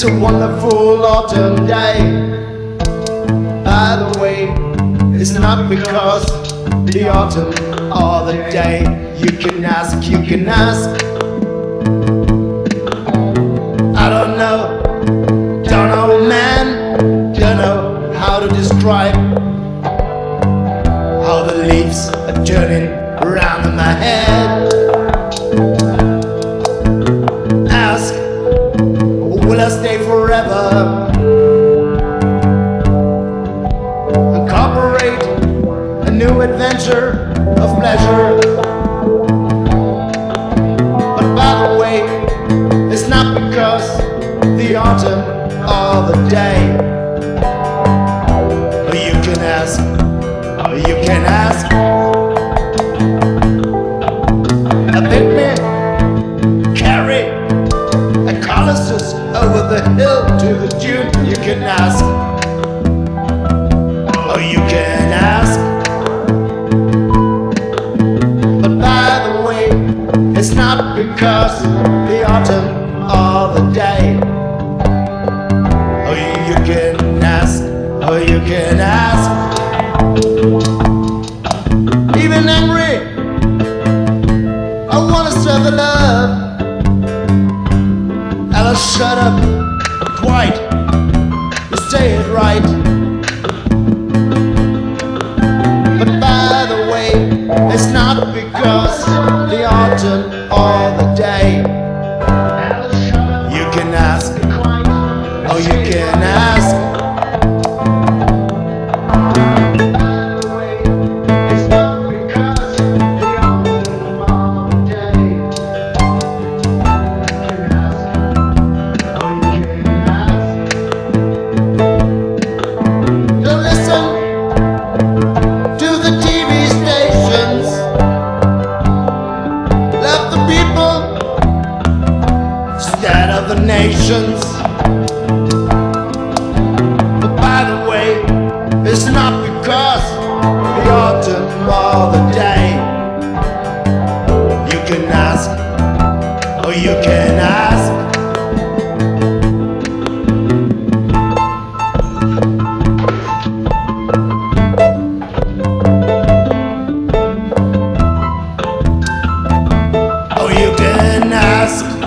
It's a wonderful autumn day. By the way, it's not because the autumn or the day. You can ask, you can ask. I don't know, don't know, man, don't know how to describe how the leaves are turning around in my head. Will I stay forever? Incorporate a new adventure of pleasure. But by the way, it's not because the autumn or the day. You can ask, you can ask. To the June. You can ask, oh, you can ask. But by the way, it's not because the autumn or the day. Oh, you can ask, oh, you can ask. Even angry, I wanna serve the love. Shut up, quite say it right. But by the way, it's not because the autumn or the day. You can ask, oh, you can ask. the nations. But by the way, it's not because the autumn or the day. You can ask, or you can ask. Oh, you can ask.